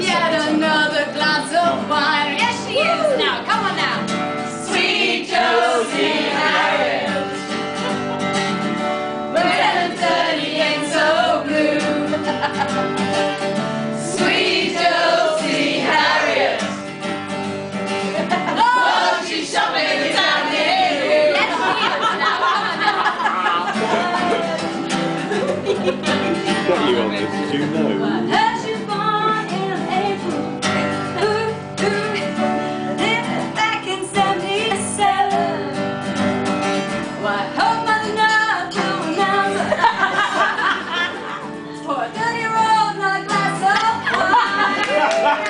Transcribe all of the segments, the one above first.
yet another glass of wine. Yes, she is now. Come on now. Sweet Josie Harriet. When I'm ain't so blue. Sweet Josie Harriet. oh, she's down the now. what you on this? You know?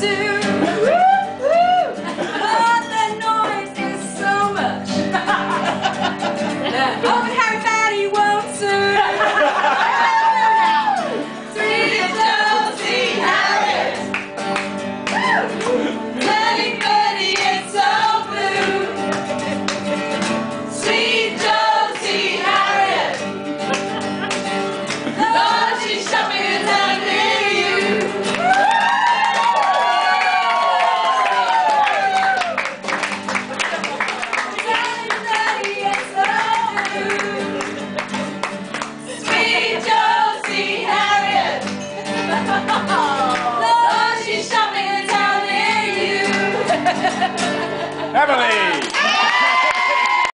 too. Lord, town. Emily!